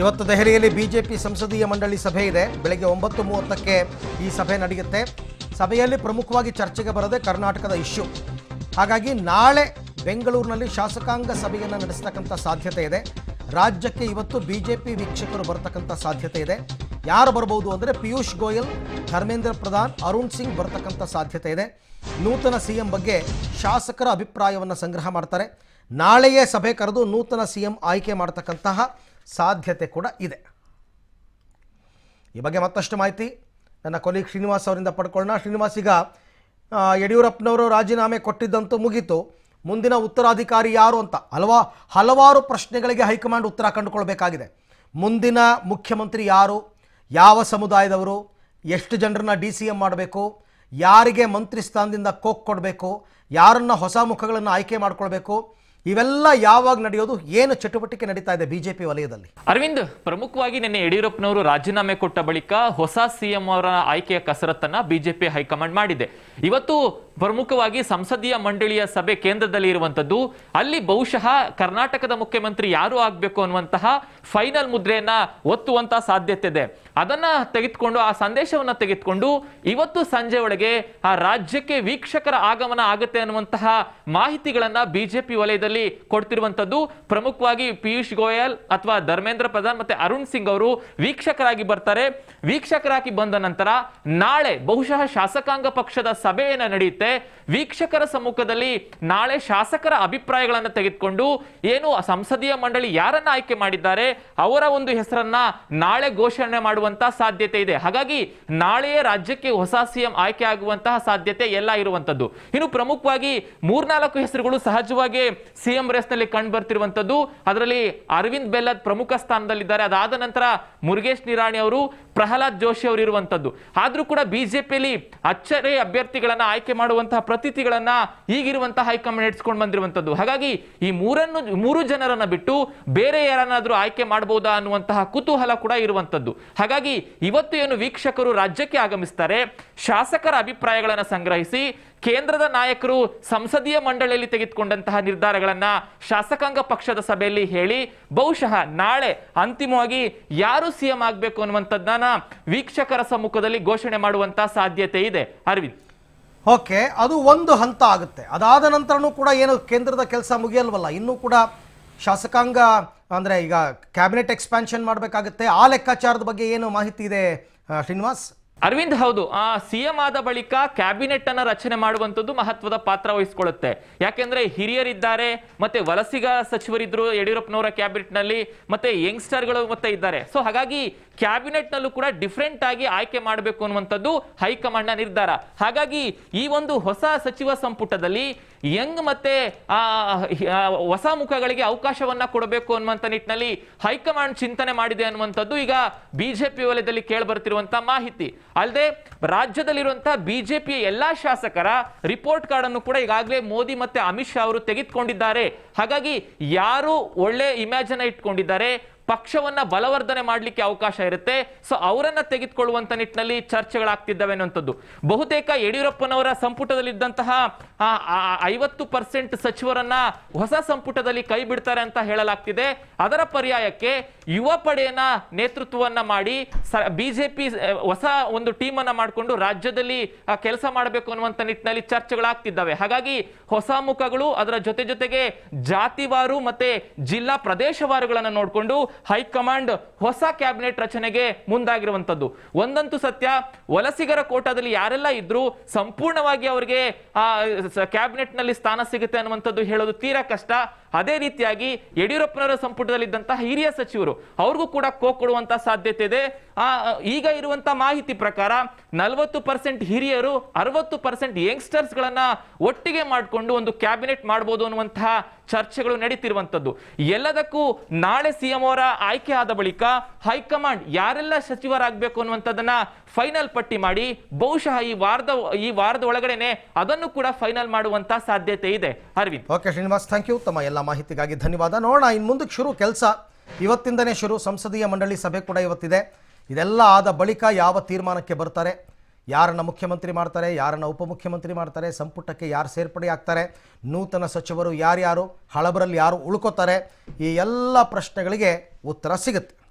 ಇವತ್ತು ದೆಹಲಿಯಲ್ಲಿ ಬಿಜೆಪಿ ಸಂಸದೀಯ ಮಂಡಳಿ ಸಭೆ ಇದೆ. ಬೆಳಗ್ಗೆ ಒಂಬತ್ತು ಮೂವತ್ತಕ್ಕೆ ಈ ಸಭೆ ನಡೆಯುತ್ತೆ. ಸಭೆಯಲ್ಲಿ ಪ್ರಮುಖವಾಗಿ ಚರ್ಚೆಗೆ ಬರೋದೇ ಕರ್ನಾಟಕದ ಇಶ್ಯೂ. ಹಾಗಾಗಿ ನಾಳೆ ಬೆಂಗಳೂರಿನಲ್ಲಿ ಶಾಸಕಾಂಗ ಸಭೆಯನ್ನು ನಡೆಸ್ತಕ್ಕಂಥ ಸಾಧ್ಯತೆ ಇದೆ. ರಾಜ್ಯಕ್ಕೆ ಇವತ್ತು ಬಿಜೆಪಿ ವೀಕ್ಷಕರು ಬರತಕ್ಕಂಥ ಸಾಧ್ಯತೆ ಇದೆ. ಯಾರು ಬರ್ಬೋದು ಅಂದರೆ ಪಿಯೂಷ್ ಗೋಯಲ್, ಧರ್ಮೇಂದ್ರ ಪ್ರಧಾನ್, ಅರುಣ್ ಸಿಂಗ್ ಬರತಕ್ಕಂಥ ಸಾಧ್ಯತೆ ಇದೆ. ನೂತನ ಸಿಎಂ ಬಗ್ಗೆ ಶಾಸಕರ ಅಭಿಪ್ರಾಯವನ್ನು ಸಂಗ್ರಹ ಮಾಡ್ತಾರೆ. ನಾಳೆಯೇ ಸಭೆ ಕರೆದು ನೂತನ ಸಿಎಂ ಆಯ್ಕೆ ಮಾಡತಕ್ಕಂತಹ ಸಾಧ್ಯತೆ ಕೂಡ ಇದೆ. ಈ ಬಗ್ಗೆ ಮತ್ತಷ್ಟು ಮಾಹಿತಿ ನನ್ನ ಕೊಲೀಗ್ ಶ್ರೀನಿವಾಸ್ ಅವರಿಂದ ಪಡ್ಕೊಳ್ಳೋಣ. ಶ್ರೀನಿವಾಸ್, ಈಗ ಯಡಿಯೂರಪ್ಪನವರು ರಾಜೀನಾಮೆ ಕೊಟ್ಟಿದ್ದಂತೂ ಮುಗೀತು. ಮುಂದಿನ ಉತ್ತರಾಧಿಕಾರಿ ಯಾರು ಅಂತ ಹಲವಾ, ಹಲವಾರು ಪ್ರಶ್ನೆಗಳಿಗೆ ಹೈಕಮಾಂಡ್ ಉತ್ತರ ಕಂಡುಕೊಳ್ಬೇಕಾಗಿದೆ. ಮುಂದಿನ ಮುಖ್ಯಮಂತ್ರಿ ಯಾರು? ಯಾವ ಸಮುದಾಯದವರು? ಎಷ್ಟು ಜನರನ್ನ ಡಿ ಸಿ ಎಂ ಮಾಡಬೇಕು? ಯಾರಿಗೆ ಮಂತ್ರಿ ಸ್ಥಾನದಿಂದ ಕೋಕ್ ಕೊಡಬೇಕು? ಯಾರನ್ನ ಹೊಸ ಮುಖಗಳನ್ನು ಆಯ್ಕೆ ಮಾಡ್ಕೊಳ್ಬೇಕು? ಇವೆಲ್ಲ ಯಾವಾಗ ನಡೆಯೋದು, ಏನು ಚಟುವಟಿಕೆ ನಡೀತಾ ಇದೆ ಬಿಜೆಪಿ ವಲಯದಲ್ಲಿ? ಅರವಿಂದ್, ಪ್ರಮುಖವಾಗಿ ನಿನ್ನೆ ಯಡಿಯೂರಪ್ಪನವರು ರಾಜೀನಾಮೆ ಕೊಟ್ಟ ಬಳಿಕ ಹೊಸ ಸಿಎಂ ಅವರ ಆಯ್ಕೆಯ ಕಸರತ್ತನ್ನ ಬಿಜೆಪಿ ಹೈಕಮಾಂಡ್ ಮಾಡಿದೆ. ಇವತ್ತು ಪ್ರಮುಖವಾಗಿ ಸಂಸದೀಯ ಮಂಡಳಿಯ ಸಭೆ ಕೇಂದ್ರದಲ್ಲಿ ಇರುವಂತದ್ದು ಅಲ್ಲಿ ಬಹುಶಃ ಕರ್ನಾಟಕದ ಮುಖ್ಯಮಂತ್ರಿ ಯಾರು ಆಗ್ಬೇಕು ಅನ್ನುವಂತಹ ಫೈನಲ್ ಮುದ್ರೆಯನ್ನ ಒತ್ತುವಂತಹ ಸಾಧ್ಯತೆ ಇದೆ. ಅದನ್ನ ತೆಗೆದುಕೊಂಡು, ಆ ಸಂದೇಶವನ್ನ ತೆಗೆದುಕೊಂಡು ಇವತ್ತು ಸಂಜೆ ಒಳಗೆ ಆ ರಾಜ್ಯಕ್ಕೆ ವೀಕ್ಷಕರ ಆಗಮನ ಆಗುತ್ತೆ ಅನ್ನುವಂತಹ ಮಾಹಿತಿಗಳನ್ನ ಬಿಜೆಪಿ ವಲಯದಲ್ಲಿ ಕೊಡ್ತಿರುವಂತದ್ದು ಪ್ರಮುಖವಾಗಿ ಪಿಯೂಷ್ ಗೋಯಲ್ ಅಥವಾ ಧರ್ಮೇಂದ್ರ ಪ್ರಧಾನ್ ಮತ್ತೆ ಅರುಣ್ ಸಿಂಗ್ ಅವರು ವೀಕ್ಷಕರಾಗಿ ಬರ್ತಾರೆ. ವೀಕ್ಷಕರಾಗಿ ಬಂದ ನಂತರ ನಾಳೆ ಬಹುಶಃ ಶಾಸಕಾಂಗ ಪಕ್ಷದ ಸಭೆಯನ್ನ ನಡೆಯುತ್ತೆ. ವೀಕ್ಷಕರ ಸಮ್ಮುಖದಲ್ಲಿ ನಾಳೆ ಶಾಸಕರ ಅಭಿಪ್ರಾಯಗಳನ್ನ ತೆಗೆದುಕೊಂಡು ಏನು ಸಂಸದೀಯ ಮಂಡಳಿ ಯಾರನ್ನ ಆಯ್ಕೆ ಮಾಡಿದ್ದಾರೆ ಅವರ ಒಂದು ಹೆಸರನ್ನ ನಾಳೆ ಘೋಷಣೆ ಮಾಡುವಂತಹ ಸಾಧ್ಯತೆ ಇದೆ. ಹಾಗಾಗಿ ನಾಳೆಯೇ ರಾಜ್ಯಕ್ಕೆ ಹೊಸ ಸಿಎಂ ಆಯ್ಕೆ ಆಗುವಂತಹ ಸಾಧ್ಯತೆ ಎಲ್ಲ ಇರುವಂತದ್ದು ಇನ್ನು ಪ್ರಮುಖವಾಗಿ ಮೂರ್ನಾಲ್ಕು ಹೆಸರುಗಳು ಸಹಜವಾಗಿ ಸಿಎಂ ರೇಸ್ನಲ್ಲಿ ಕಂಡು ಬರ್ತಿರುವಂತದ್ದು ಅದರಲ್ಲಿ ಅರವಿಂದ್ ಬೆಲ್ಲದ್ ಪ್ರಮುಖ ಸ್ಥಾನದಲ್ಲಿದ್ದಾರೆ. ಅದಾದ ನಂತರ ಮುರುಗೇಶ್ ನಿರಾಣಿ ಅವರು ಪ್ರಹ್ಲಾದ್ ಜೋಶಿ ಅವರು ಇರುವಂತದ್ದು ಆದರೂ ಕೂಡ ಬಿಜೆಪಿಯಲ್ಲಿ ಅಚ್ಚರಿ ಅಭ್ಯರ್ಥಿಗಳನ್ನು ಆಯ್ಕೆ ಮಾಡುವಂತಹ ಪ್ರತೀತಿಗಳನ್ನ ಈಗಿರುವಂತಹ ಹೈಕಮಾಂಡ್ ನಡೆಸ್ಕೊಂಡು ಬಂದಿರುವಂತದ್ದು ಹಾಗಾಗಿ ಈ ಮೂರನ್ನು, ಮೂರು ಜನರನ್ನು ಬಿಟ್ಟು ಬೇರೆ ಯಾರನ್ನಾದರೂ ಆಯ್ಕೆ ಮಾಡಬಹುದಾ ಅನ್ನುವಂತಹ ಕುತೂಹಲ ಕೂಡ ಇರುವಂತದ್ದು ಹಾಗಾಗಿ ಇವತ್ತು ಏನು ವೀಕ್ಷಕರು ರಾಜ್ಯಕ್ಕೆ ಆಗಮಿಸ್ತಾರೆ, ಶಾಸಕರ ಅಭಿಪ್ರಾಯಗಳನ್ನ ಸಂಗ್ರಹಿಸಿ, ಕೇಂದ್ರದ ನಾಯಕರು ಸಂಸದೀಯ ಮಂಡಳಿಯಲ್ಲಿ ತೆಗೆದುಕೊಂಡಂತಹ ನಿರ್ಧಾರಗಳನ್ನ ಶಾಸಕಾಂಗ ಪಕ್ಷದ ಸಭೆಯಲ್ಲಿ ಹೇಳಿ ಬಹುಶಃ ನಾಳೆ ಅಂತಿಮವಾಗಿ ಯಾರು ಸಿಎಂ ಆಗಬೇಕು ಅನ್ನುವಂಥದ್ದನ್ನ ವೀಕ್ಷಕರ ಸಮ್ಮುಖದಲ್ಲಿ ಘೋಷಣೆ ಮಾಡುವಂತ ಸಾಧ್ಯತೆ ಇದೆ. ಅರವಿಂದ್. ಓಕೆ, ಅದು ಒಂದು ಹಂತ ಆಗುತ್ತೆ. ಅದಾದ ನಂತರನೂ ಕೂಡ ಏನು ಕೇಂದ್ರದ ಕೆಲಸ ಮುಗಿಯಲ್ವಲ್ಲ? ಇನ್ನೂ ಕೂಡ ಶಾಸಕಾಂಗ, ಅಂದರೆ ಈಗ ಕ್ಯಾಬಿನೆಟ್ ಎಕ್ಸ್ಪ್ಯಾನ್ಷನ್ ಮಾಡಬೇಕಾಗುತ್ತೆ. ಆ ಲೆಕ್ಕಾಚಾರದ ಬಗ್ಗೆ ಏನು ಮಾಹಿತಿ ಇದೆ ಶ್ರೀನಿವಾಸ್? ಅರವಿಂದ್ ಹೌದು ಆ ಸಿಎಂ ಆದ ಬಳಿಕ ಕ್ಯಾಬಿನೆಟ್ ಅನ್ನ ರಚನೆ ಮಾಡುವಂತದ್ದು ಮಹತ್ವದ ಪಾತ್ರ ವಹಿಸಿಕೊಳ್ಳುತ್ತೆ. ಯಾಕೆಂದ್ರೆ ಹಿರಿಯರಿದ್ದಾರೆ ಮತ್ತೆ ವಲಸಿಗ ಸಚಿವರಿದ್ರು ಯಡಿಯೂರಪ್ಪನವರ ಕ್ಯಾಬಿನೆಟ್ನಲ್ಲಿ ಮತ್ತೆ ಯಂಗ್ಸ್ಟರ್ಗಳು ಮತ್ತೆ ಇದ್ದಾರೆ. ಸೊ ಹಾಗಾಗಿ ಕ್ಯಾಬಿನೆಟ್ ನಲ್ಲೂ ಕೂಡ ಡಿಫ್ರೆಂಟ್ ಆಗಿ ಆಯ್ಕೆ ಮಾಡಬೇಕು ಅನ್ನುವಂಥದ್ದು ಹೈಕಮಾಂಡ್ನ ನಿರ್ಧಾರ. ಹಾಗಾಗಿ ಈ ಒಂದು ಹೊಸ ಸಚಿವ ಸಂಪುಟದಲ್ಲಿ ಯಂಗ್ ಮತ್ತೆ ಆ, ಹೊಸ ಮುಖಗಳಿಗೆ ಅವಕಾಶವನ್ನ ಕೊಡಬೇಕು ಅನ್ನುವಂಥ ನಿಟ್ಟಿನಲ್ಲಿ ಹೈಕಮಾಂಡ್ ಚಿಂತನೆ ಮಾಡಿದೆ ಅನ್ನುವಂಥದ್ದು ಈಗ ಬಿಜೆಪಿ ವಲಯದಲ್ಲಿ ಕೇಳಿ ಬರ್ತಿರುವಂತಹ ಮಾಹಿತಿ. ಅಲ್ಲದೆ ರಾಜ್ಯದಲ್ಲಿರುವಂತಹ ಬಿಜೆಪಿಯ ಎಲ್ಲಾ ಶಾಸಕರ ರಿಪೋರ್ಟ್ ಕಾರ್ಡ್ ಅನ್ನು ಕೂಡ ಈಗಾಗಲೇ ಮೋದಿ ಮತ್ತೆ ಅಮಿತ್ ಶಾ ಅವರು ತೆಗೆದುಕೊಂಡಿದ್ದಾರೆ. ಹಾಗಾಗಿ ಯಾರು ಒಳ್ಳೆ ಇಮ್ಯಾಜಿನ್ ಇಟ್ಕೊಂಡಿದ್ದಾರೆ? ಪಕ್ಷವನ್ನ ಬಲವರ್ಧನೆ ಮಾಡಲಿಕ್ಕೆ ಅವಕಾಶ ಇರುತ್ತೆ. ಸೊ ಅವರನ್ನ ತೆಗೆದುಕೊಳ್ಳುವಂತ ನಿಟ್ಟಿನಲ್ಲಿ ಚರ್ಚೆಗಳಾಗ್ತಿದ್ದಾವೆ ಅನ್ನುವಂಥದ್ದು ಬಹುತೇಕ ಯಡಿಯೂರಪ್ಪನವರ ಸಂಪುಟದಲ್ಲಿದ್ದಂತಹ ಐವತ್ತು ಪರ್ಸೆಂಟ್ ಸಚಿವರನ್ನ ಹೊಸ ಸಂಪುಟದಲ್ಲಿ ಕೈ ಬಿಡ್ತಾರೆ ಅಂತ ಹೇಳಲಾಗ್ತಿದೆ. ಅದರ ಪರ್ಯಾಯಕ್ಕೆ ಯುವ ಪಡೆಯನ್ನ ನೇತೃತ್ವವನ್ನ ಮಾಡಿ ಬಿಜೆಪಿ ಹೊಸ ಒಂದು ಟೀಮ್ ಅನ್ನ ಮಾಡಿಕೊಂಡು ರಾಜ್ಯದಲ್ಲಿ ಕೆಲಸ ಮಾಡಬೇಕು ಅನ್ನುವಂತ ನಿಟ್ಟಿನಲ್ಲಿ ಚರ್ಚೆಗಳಾಗ್ತಿದ್ದಾವೆ. ಹಾಗಾಗಿ ಹೊಸ ಮುಖಗಳು ಅದರ ಜೊತೆ ಜೊತೆಗೆ ಜಾತಿವಾರು ಮತ್ತೆ ಜಿಲ್ಲಾ ಪ್ರದೇಶವಾರುಗಳನ್ನ ನೋಡಿಕೊಂಡು ಹೈಕಮಾಂಡ್ ಹೊಸ ಕ್ಯಾಬಿನೆಟ್ ರಚನೆಗೆ ಮುಂದಾಗಿರುವಂತದ್ದು ಒಂದಂತೂ ಸತ್ಯ, ವಲಸಿಗರ ಕೋಟಾದಲ್ಲಿ ಯಾರೆಲ್ಲ ಇದ್ರು ಸಂಪೂರ್ಣವಾಗಿ ಅವರಿಗೆ ಆ ಕ್ಯಾಬಿನೆಟ್ನಲ್ಲಿ ಸ್ಥಾನ ಸಿಗುತ್ತೆ ಅನ್ನುವಂಥದ್ದು ಹೇಳೋದು ತೀರಾ ಕಷ್ಟ. ಅದೇ ರೀತಿಯಾಗಿ ಯಡಿಯೂರಪ್ಪನವರ ಸಂಪುಟದಲ್ಲಿದ್ದಂತಹ ಹಿರಿಯ ಸಚಿವರು, ಅವ್ರಿಗೂ ಕೂಡ ಕೋ ಕೊಡುವಂತಹ ಸಾಧ್ಯತೆ ಇದೆ. ಆ, ಈಗ ಇರುವಂತಹ ಮಾಹಿತಿ ಪ್ರಕಾರ ನಲವತ್ತು ಪರ್ಸೆಂಟ್ ಹಿರಿಯರು, ಅರವತ್ತು ಪರ್ಸೆಂಟ್ ಯಂಗ್ಸ್ಟರ್ಸ್ ಗಳನ್ನ ಒಟ್ಟಿಗೆ ಮಾಡಿಕೊಂಡು ಒಂದು ಕ್ಯಾಬಿನೆಟ್ ಮಾಡಬಹುದು ಅನ್ನುವಂತಹ ಚರ್ಚೆಗಳು ನಡೀತಿರುವಂತದ್ದು ಎಲ್ಲದಕ್ಕೂ ನಾಳೆ ಸಿಎಂ ಅವರ ಆಯ್ಕೆ ಆದ ಬಳಿಕ ಹೈಕಮಾಂಡ್ ಯಾರೆಲ್ಲ ಸಚಿವರಾಗಬೇಕು ಅನ್ನುವಂಥದ್ದನ್ನ ಫೈನಲ್ ಪಟ್ಟಿ ಮಾಡಿ, ಬಹುಶಃ ಈ ವಾರದ ಈ ವಾರದ ಒಳಗಡೆನೆ ಅದನ್ನು ಕೂಡ ಫೈನಲ್ ಮಾಡುವಂತ ಸಾಧ್ಯತೆ ಇದೆ. Arvind. Okay Srinivas thank you ತಮ್ಮ ಎಲ್ಲ ಮಾಹಿತಿಗಾಗಿ ಧನ್ಯವಾದ. ನೋಡೋಣ ಇನ್ನು ಮುಂದಕ್ಕೆ ಶುರು ಕೆಲಸ. ಇವತ್ತಿಂದನೇ ಶುರು. ಸಂಸದೀಯ ಮಂಡಳಿ ಸಭೆ ಕೂಡ ಇವತ್ತಿದೆ. ಇದೆಲ್ಲ ಆದ ಬಳಿಕ ಯಾವ ತೀರ್ಮಾನಕ್ಕೆ ಬರ್ತಾರೆ? ಯಾರನ್ನು ಮುಖ್ಯಮಂತ್ರಿ ಮಾಡ್ತಾರೆ? ಯಾರನ್ನು ಉಪಮುಖ್ಯಮಂತ್ರಿ ಮಾಡ್ತಾರೆ? ಸಂಪುಟಕ್ಕೆ ಯಾರು ಸೇರ್ಪಡೆ ಆಗ್ತಾರೆ? ನೂತನ ಸಚಿವರು ಯಾರ್ಯಾರು? ಹಳಬರಲ್ಲಿ ಯಾರು ಉಳ್ಕೋತಾರೆ? ಈ ಎಲ್ಲ ಪ್ರಶ್ನೆಗಳಿಗೆ ಉತ್ತರ ಸಿಗುತ್ತೆ.